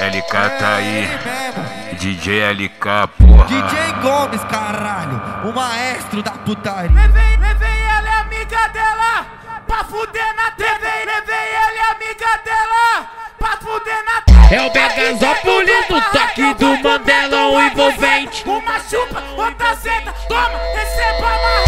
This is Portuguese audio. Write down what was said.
LK tá aí. DJ LK, porra. DJ Gomes, caralho. O maestro da putaria. Levei, levei ela é amiga dela pra fuder na TV. Levei ela é amiga dela pra fuder na TV. É o Begazópolis do toque do Mandelão envolvente. Uma chupa, outra senta, toma, receba marré.